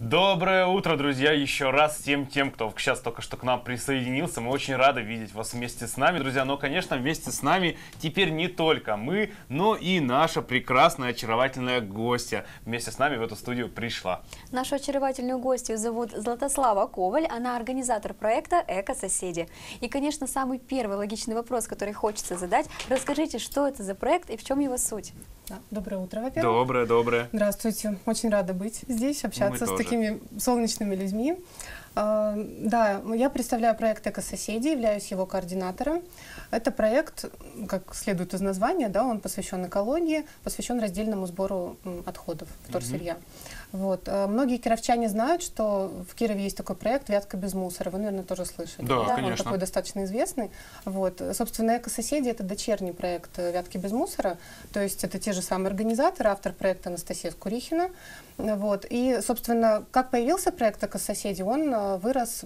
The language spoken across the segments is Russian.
Доброе утро, друзья, еще раз всем тем, кто сейчас только что к нам присоединился. Мы очень рады видеть вас вместе с нами, друзья. Но, конечно, вместе с нами теперь не только мы, но и наша прекрасная, очаровательная гостья вместе с нами в эту студию пришла. Нашу очаровательную гостью зовут Златослава Коваль. Она организатор проекта «Эко-соседи». И, конечно, самый первый логичный вопрос, который хочется задать. Расскажите, что это за проект и в чем его суть? Да, Доброе утро, во-первых. Доброе, доброе. Здравствуйте. Очень рада быть здесь, общаться с тоже. такими солнечными людьми. А, Да, я представляю проект «Экососеди», являюсь его координатором. Это проект, как следует из названия, да, он посвящен экологии, посвящен раздельному сбору отходов, вторсырья. Вот. а Многие кировчане знают, что в Кирове есть такой проект «Вятка без мусора». Вы, наверное, тоже слышали. Да, Он конечно. такой достаточно известный. Вот. Собственно, «Экососеди» — это дочерний проект э, «Вятки без мусора». То есть это те же самые организаторы, автор проекта Анастасия Скурихина. Вот. И, собственно, как появился проект «Экососеди», он э, вырос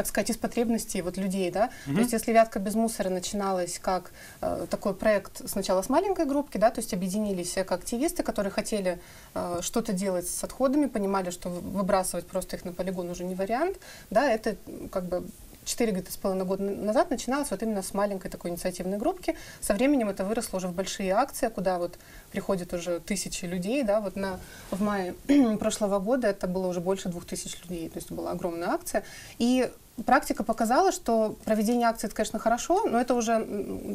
так сказать, из потребностей вот людей, да. Мгм. То есть если «Вятка без мусора» начиналась как э, такой проект сначала с маленькой группки, да, то есть объединились активисты, которые хотели э, что-то делать с отходами, понимали, что вы- выбрасывать просто их на полигон уже не вариант, да, это как бы четыре где-то с половиной года назад начиналось вот именно с маленькой такой инициативной группки. Со временем это выросло уже в большие акции, куда вот приходят уже тысячи людей, да, вот на, в мае прошлого года это было уже больше двух тысяч людей, то есть была огромная акция. И практика показала, что проведение акции, это, конечно, хорошо, но это уже,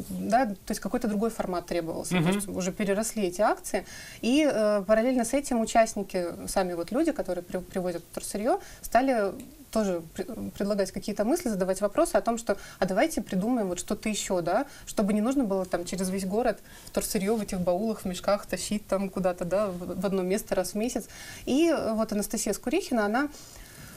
да, то есть какой-то другой формат требовался, Мгм. то есть уже переросли эти акции, и э, параллельно с этим участники, сами вот люди, которые при- привозят вторсырье, стали тоже пре- предлагать какие-то мысли, задавать вопросы о том, что а давайте придумаем вот что-то еще, да, чтобы не нужно было там через весь город вторсырье в этих баулах, в мешках тащить там куда-то, да, в, в одно место раз в месяц. И вот Анастасия Скурихина, она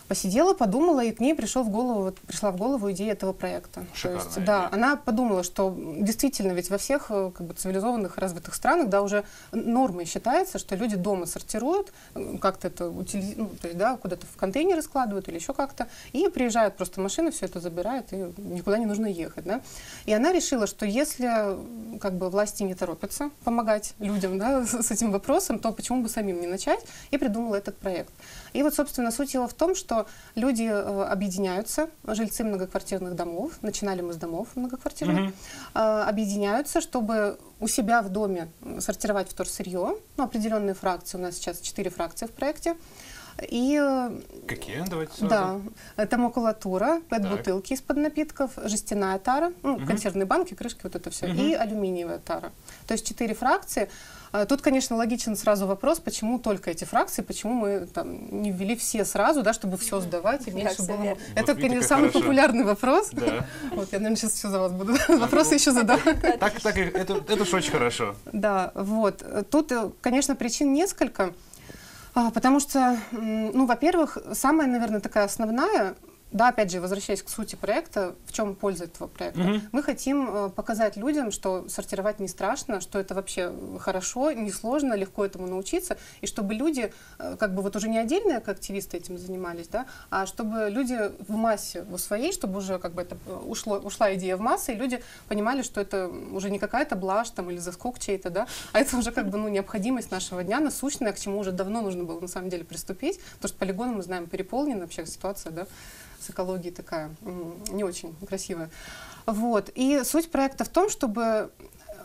посидела, подумала, и к ней пришел в голову, вот, пришла в голову идея этого проекта. Шикарная То есть, да, идея. она подумала, что действительно ведь во всех э, как бы, цивилизованных развитых странах, да, уже нормой считается, что люди дома сортируют, э, как-то это утили- ну, то есть, да, куда-то в контейнеры складывают или еще как-то, и приезжают просто машины, все это забирают, и никуда не нужно ехать, да. И она решила, что если как бы власти не торопятся помогать людям, да, с этим вопросом, то почему бы самим не начать, и придумала этот проект. И вот, собственно, суть его в том, что люди э, объединяются, жильцы многоквартирных домов, начинали мы с домов многоквартирных, Мгм. э, объединяются, чтобы у себя в доме сортировать вторсырье, ну, определенные фракции, у нас сейчас четыре фракции в проекте, и э, Какие? Давайте сразу. да, это макулатура, пэт-бутылки из-под напитков, жестяная тара, ну, Мгм. консервные банки, крышки, вот это все, Мгм. и алюминиевая тара. То есть четыре фракции. А, Тут, конечно, логичен сразу вопрос, почему только эти фракции, почему мы там не ввели все сразу, да, чтобы все сдавать и меньше было. Вот Это, видите, конечно, самый хорошо. популярный вопрос. Да. Вот, я, наверное, сейчас все за вас буду вопросы еще задавать. Так, так, и- это, это ж очень хорошо. Да, вот. Тут, э, конечно, причин несколько. А, Потому что, ну, во-первых, самая, наверное, такая основная, да, опять же, возвращаясь к сути проекта, в чем польза этого проекта? Мгм. Мы хотим э, показать людям, что сортировать не страшно, что это вообще хорошо, несложно, легко этому научиться, и чтобы люди, э, как бы вот уже не отдельные как активисты этим занимались, да, а чтобы люди в массе, в своей, чтобы уже как бы это э, ушло, ушла идея в массы, и люди понимали, что это уже не какая-то блажь там или заскок чей-то, да, а это уже как бы ну, необходимость нашего дня, насущная, к чему уже давно нужно было на самом деле приступить, потому что полигоны, мы знаем, переполнены, вообще ситуация, да, с экологией такая не очень красивая. Вот. И суть проекта в том, чтобы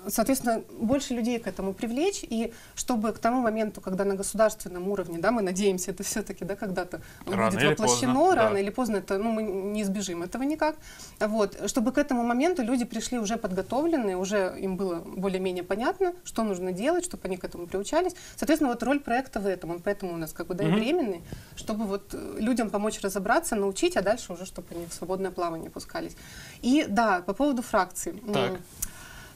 соответственно, больше людей к этому привлечь, и чтобы к тому моменту, когда на государственном уровне, да, мы надеемся, это все-таки, да, когда-то Рано будет воплощено, поздно, рано да. или поздно, это, ну, мы не избежим этого никак, вот, чтобы к этому моменту люди пришли уже подготовленные, уже им было более-менее понятно, что нужно делать, чтобы они к этому приучались. Соответственно, вот роль проекта в этом, он поэтому у нас как бы, да, и Мгм. временный, чтобы вот э, людям помочь разобраться, научить, а дальше уже, чтобы они в свободное плавание пускались. И да, по поводу фракций. Так.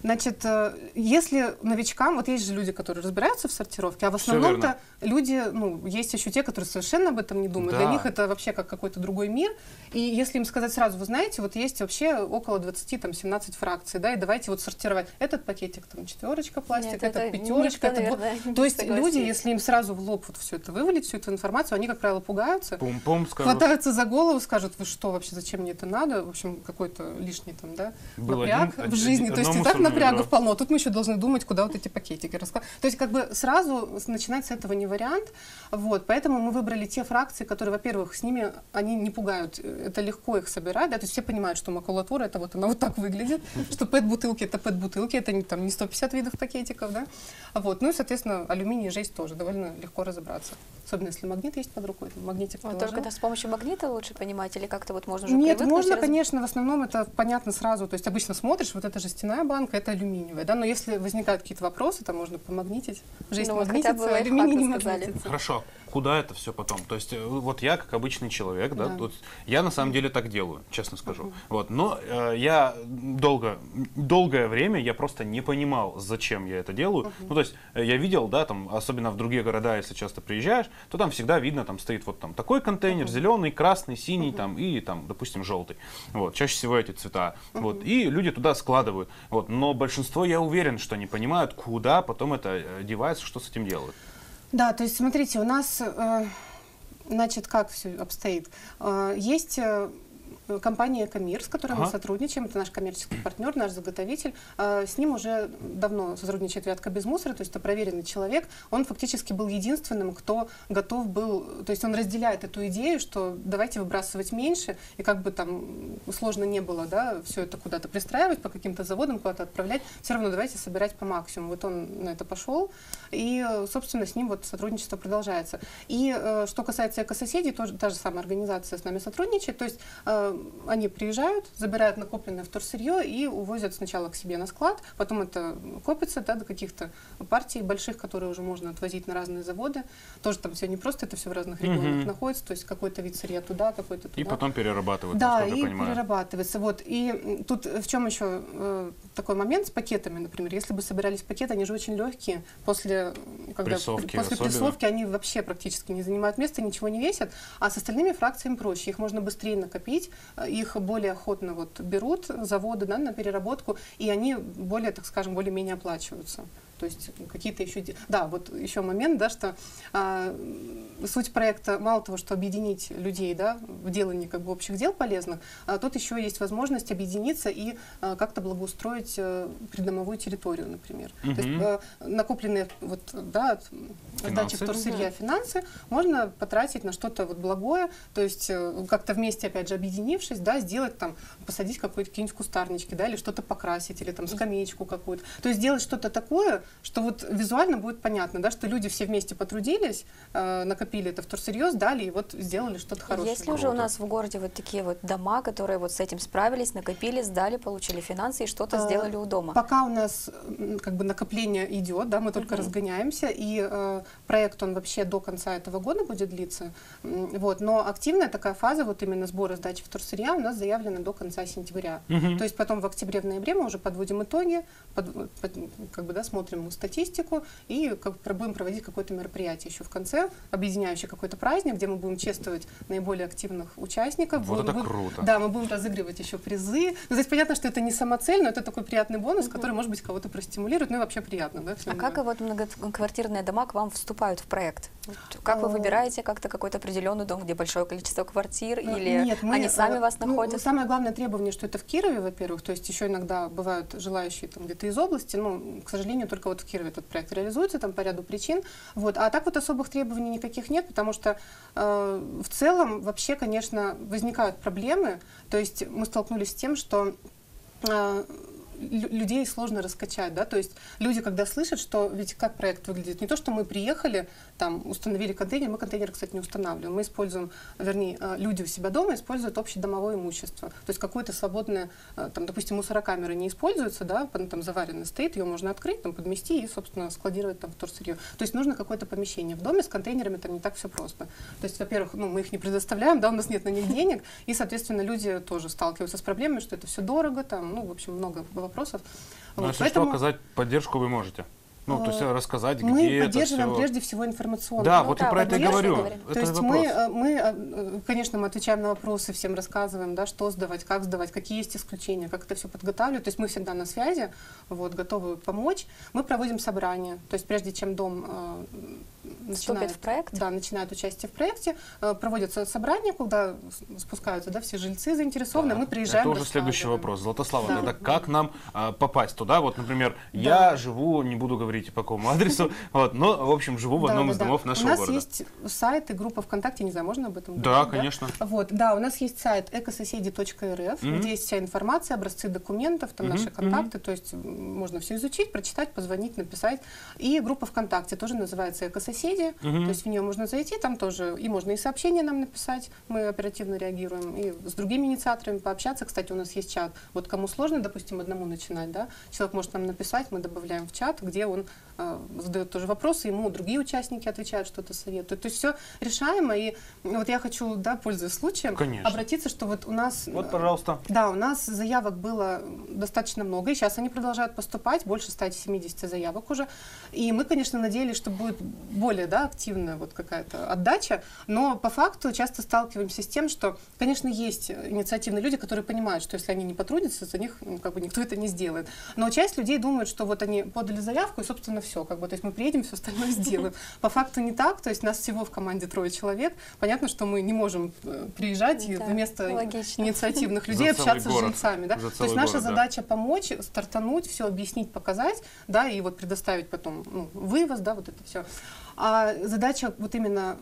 Значит, э, если новичкам, вот есть же люди, которые разбираются в сортировке, а в основном-то люди, ну, есть еще те, которые совершенно об этом не думают. Для Да. них это вообще как какой-то другой мир. И если им сказать сразу, вы знаете, вот есть вообще около 20, там, 17 фракций, да, и давайте вот сортировать. Этот пакетик, там, четверочка пластик, Нет, этот это пятерочка. никто, этот наверное, То есть согласится. люди, если им сразу в лоб вот все это вывалить, всю эту информацию, они, как правило, пугаются. Пум-пум. Хватаются за голову, скажут, вы что, вообще, зачем мне это надо? В общем, какой-то лишний там, да, Был напряг один- в жизни. То есть и так напрягов вижу. полно. Тут мы еще должны думать, куда вот эти пакетики раскладывать. То есть как бы сразу начинать с этого не вариант. Вот, поэтому мы выбрали те фракции, которые, во-первых, с ними они не пугают. Это легко их собирать, да, то есть все понимают, что макулатура это вот она вот так выглядит, что пэт-бутылки это пэт-бутылки, это не, там, не 150 видов пакетиков, да. Вот, ну и, соответственно, алюминий и жесть тоже довольно легко разобраться. Особенно если магнит есть под рукой, магнитик Вот приложил. только это с помощью магнита лучше понимать или как-то вот можно уже Нет, можно, раз- конечно, в основном это понятно сразу. То есть обычно смотришь, вот это жестяная банка, это алюминиевая, да, но если возникают какие-то вопросы, там можно помагнитить. Ну хотя бы магнитится, лайфхак алюминий не магнитится. Хорошо. Куда это все потом? То есть, э, вот я, как обычный человек, да, Да. вот я на самом деле так делаю, честно скажу. Вот, но э, я долго, долгое время я просто не понимал, зачем я это делаю. Ну, то есть, э, я видел, да, там, особенно в другие города, если часто приезжаешь, то там всегда видно, там стоит вот там такой контейнер, зеленый, красный, синий, там, и там, допустим, желтый. Вот, чаще всего эти цвета. Вот, и люди туда складывают. Вот, но большинство, я уверен, что не понимают, куда потом это э, девается, что с этим делают. Да, то есть смотрите, у нас, э, значит, как все обстоит. Э, есть э, компания «Экомир», с которой мы Ага. сотрудничаем, это наш коммерческий партнер, наш заготовитель. Э, С ним уже давно сотрудничает «Вятка без мусора», то есть это проверенный человек. Он фактически был единственным, кто готов был, то есть он разделяет эту идею, что давайте выбрасывать меньше, и как бы там сложно не было, да, все это куда-то пристраивать, по каким-то заводам куда-то отправлять, все равно давайте собирать по максимуму. Вот он на это пошел, и, э, собственно, с ним вот сотрудничество продолжается. И э, что касается экососедей, тоже та же самая организация с нами сотрудничает, то есть э, они приезжают, забирают накопленное вторсырье и увозят сначала к себе на склад, потом это копится да, до каких-то партий больших, которые уже можно отвозить на разные заводы. Тоже там все не просто, это все в разных регионах Мгм. находится, то есть какой-то вид сырья туда, какой-то туда. И потом перерабатывают, Да, и перерабатывается. Вот. И тут в чем еще э, такой момент с пакетами, например, если бы собирались пакеты, они же очень легкие. После, когда, Прессовки после особенно. прессовки они вообще практически не занимают места, ничего не весят. А с остальными фракциями проще. Их можно быстрее накопить, их более охотно вот берут заводы да, на переработку, и они более, так скажем, более-менее оплачиваются. То есть какие-то еще... Да, вот еще момент, да, что а, суть проекта мало того, что объединить людей, да, в делании как бы общих дел полезных, а тут еще есть возможность объединиться и а, как-то благоустроить э, придомовую территорию, например. То есть э, накопленные вот, да, от сдачи вторсырья финансы можно потратить на что-то вот благое, то есть э, как-то вместе, опять же, объединившись, да, сделать там, посадить какой-то какие-нибудь кустарнички, да, или что-то покрасить, или там скамеечку какую-то. То есть сделать что-то такое, что вот визуально будет понятно, да, что люди все вместе потрудились, э, накопили это вторсырье, сдали и вот сделали что-то хорошее. Есть ли уже у Круто. нас в городе вот такие вот дома, которые вот с этим справились, накопили, сдали, получили финансы и что-то А, сделали у дома? Пока у нас как бы накопление идет, да, мы только Мгм. разгоняемся, и э, проект он вообще до конца этого года будет длиться. Вот, но активная такая фаза вот именно сбора сдачи вторсырья у нас заявлена до конца сентября. Мгм. То есть потом в октябре, в ноябре мы уже подводим итоги, под- под- как бы, да, смотрим статистику и как, будем проводить какое-то мероприятие еще в конце, объединяющий какой-то праздник, где мы будем чествовать наиболее активных участников. Вот Будем- это будем- круто. Да, мы будем разыгрывать еще призы. Ну, то есть понятно, что это не самоцель, но это такой приятный бонус, который, может быть, кого-то простимулирует, ну и вообще приятно, да? А как вот многоквартирные дома к вам вступают в проект? Как вы А, выбираете как-то какой-то определенный дом, где большое количество квартир, Э, или Нет, мы, они сами э, вас ну, находят? самое главное требование, что это в Кирове, во-первых, то есть еще иногда бывают желающие там где-то из области, но, к сожалению, только вот в Кирове этот проект реализуется там по ряду причин. Вот. А так вот особых требований никаких нет, потому что э, в целом вообще, конечно, возникают проблемы. То есть мы столкнулись с тем, что э, людей сложно раскачать, да, то есть люди, когда слышат, что ведь как проект выглядит, не то, что мы приехали, там, установили контейнер, мы контейнер, кстати, не устанавливаем, мы используем, вернее, э, люди у себя дома используют общедомовое имущество, то есть какое-то свободное, э, там, допустим, мусорокамера не используется, да, пон- там заварено стоит, ее можно открыть, там, подмести и, собственно, складировать там вторсырье. То есть нужно какое-то помещение. В доме с контейнерами там не так все просто. То есть, во-первых, ну, мы их не предоставляем, да, у нас нет на них денег, и, соответственно, люди тоже сталкиваются с проблемой, что это все дорого, там, ну, в общем, много вопросов. Ну, Вот, если поэтому- что, оказать поддержку вы можете. Ну, то есть Э, рассказать, Мы где это поддерживаем все. прежде всего информационно. Да, Ну вот да, и про это и говорю. говорим. Это То есть вопрос. мы, э, мы, э, конечно, мы отвечаем на вопросы, всем рассказываем, да, что сдавать, как сдавать, какие есть исключения, как это все подготавливать. То есть мы всегда на связи, вот, готовы помочь. Мы проводим собрания. То есть прежде чем дом начинает, в проект? да, начинает участие в проекте, проводятся собрания, куда спускаются да, все жильцы заинтересованы, мы приезжаем, Это уже следующий вопрос. Златослава, Да. тогда как нам а, попасть туда? Вот, например, я живу, не буду говорить по какому адресу, вот, но, в общем, живу в Да, одном да, из да. домов нашего У нас города. есть сайт и группа ВКонтакте, не знаю, можно об этом Да, говорить, конечно. Вот, да, у нас есть сайт экососеди.рф, где есть вся информация, образцы документов, там наши контакты, то есть можно все изучить, прочитать, позвонить, написать. И группа ВКонтакте тоже называется «Экососеди», то есть в нее можно зайти, там тоже и можно и сообщения нам написать, мы оперативно реагируем, и с другими инициаторами пообщаться. Кстати, у нас есть чат. Вот кому сложно, допустим, одному начинать, да, человек может нам написать, мы добавляем в чат, где он э, задает тоже вопросы, ему другие участники отвечают, что-то советуют. То есть все решаемо, и вот я хочу, да, пользуясь случаем, Конечно. обратиться, что вот у нас... Вот, э, пожалуйста. Да, у нас заявок было достаточно много, и сейчас они продолжают поступать, больше 170 заявок уже. И мы, конечно, надеялись, что будет более да, активная вот какая-то отдача, но по факту часто сталкиваемся с тем, что, конечно, есть инициативные люди, которые понимают, что если они не потрудятся, за них ну, как бы никто это не сделает. Но часть людей думает, что вот они подали заявку, и, собственно, все, как бы, то есть мы приедем, все остальное сделаем. По факту не так, то есть нас всего в команде трое человек. Понятно, что мы не можем э, приезжать и вместо логично. инициативных людей За общаться с жильцами. Да? То есть наша город, да. задача помочь, стартануть, все объяснить, показать, да, и вот предоставить потом ну, вывоз, да, вот это все. А задача вот именно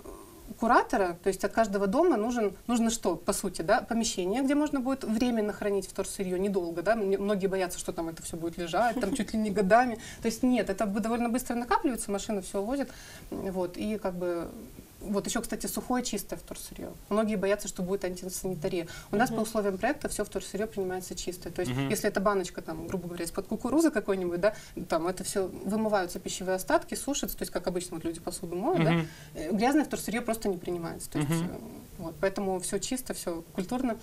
куратора, то есть от каждого дома нужен, нужно что, по сути, да, помещение, где можно будет временно хранить вторсырье, недолго, да, многие боятся, что там это все будет лежать, там чуть ли не годами, то есть нет, это довольно быстро накапливается, машина все увозит, вот, и как бы вот еще, кстати, сухое чистое вторсырье. Многие боятся, что будет антисанитария. У нас по условиям проекта все вторсырье принимается чистое. То есть, Мгм. если это баночка, там, грубо говоря, из-под кукурузы какой-нибудь, да, там это все вымываются пищевые остатки, сушатся, то есть, как обычно вот люди посуду моют, да, Мгм. э, грязное вторсырье просто не принимается. То есть, Мгм. э, вот, поэтому все чисто, все культурно.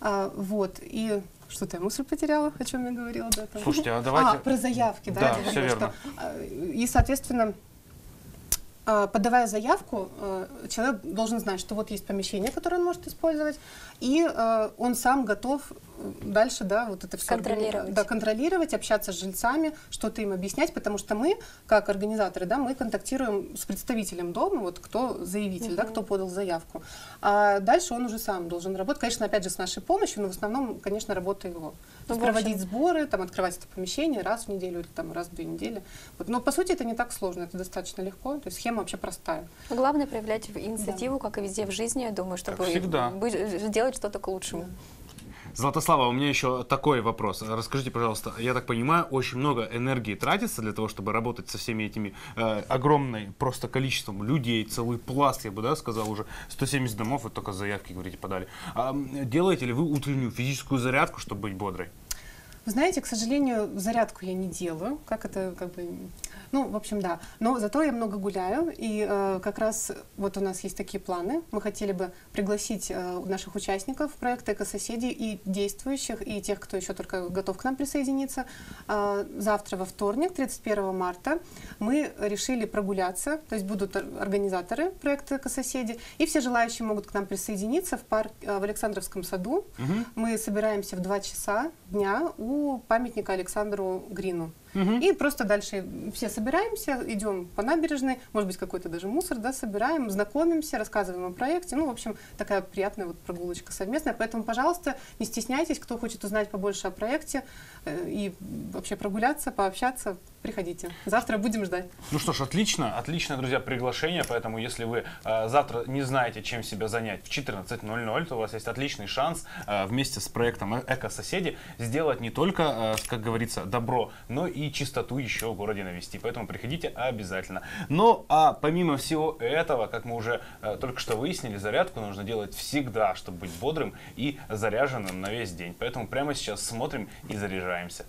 А, вот, и что-то я мысль потеряла, о чем я говорила. Да, там. Слушайте, а давайте... А, про заявки, да, Да, говорила, верно. что, а, И, соответственно, а, подавая заявку, э, человек должен знать, что вот есть помещение, которое он может использовать, и э, он сам готов дальше, да, вот это все Контролировать. да, контролировать, общаться с жильцами, что-то им объяснять, потому что мы, как организаторы, да, мы контактируем с представителем дома, вот кто заявитель, да, кто подал заявку. А дальше он уже сам должен работать, конечно, опять же, с нашей помощью, но в основном, конечно, работа его. То Ну, общем- проводить сборы, там, открывать это помещение раз в неделю или там, раз в две недели. Вот. Но, по сути, это не так сложно, это достаточно легко, то есть схема вообще простая. Но Главное проявлять инициативу, как и везде в жизни, я думаю, чтобы всегда. быть- делать что-то к лучшему. Златослава, у меня еще такой вопрос. Расскажите, пожалуйста, я так понимаю, очень много энергии тратится для того, чтобы работать со всеми этими э, огромной просто количеством людей, целый пласт, я бы да, сказал уже, 170 домов, вы только заявки, говорите, подали. А, делаете ли вы утреннюю физическую зарядку, чтобы быть бодрой? Вы знаете, к сожалению, зарядку я не делаю. Как это, как бы, ну, в общем, да. Но зато я много гуляю, и э, как раз вот у нас есть такие планы. Мы хотели бы пригласить э, наших участников проекта «Экососеди» и действующих, и тех, кто еще только готов к нам присоединиться. Э, завтра, во вторник, 31 марта, мы решили прогуляться, то есть будут ор- организаторы проекта «Экососеди», и все желающие могут к нам присоединиться в парк э, в Александровском саду. Мгм. Мы собираемся в 2 часа дня у памятника Александру Грину. Мгм. И просто дальше все собираемся, идем по набережной, может быть, какой-то даже мусор, да, собираем, знакомимся, рассказываем о проекте. Ну, в общем, такая приятная вот прогулочка совместная. Поэтому, пожалуйста, не стесняйтесь, кто хочет узнать побольше о проекте э, и вообще прогуляться, пообщаться, приходите. Завтра будем ждать. Ну что ж, отлично, отличное, друзья, приглашение, поэтому если вы э, завтра не знаете, чем себя занять в 14.00, то у вас есть отличный шанс э, вместе с проектом «Э- «Эко-соседи» сделать не только, э, как говорится, добро, но чистоту еще в городе навести, поэтому приходите обязательно. Ну, а помимо всего этого, как мы уже э, только что выяснили, зарядку нужно делать всегда, чтобы быть бодрым и заряженным на весь день, поэтому прямо сейчас смотрим и заряжаемся.